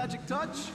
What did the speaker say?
magic touch.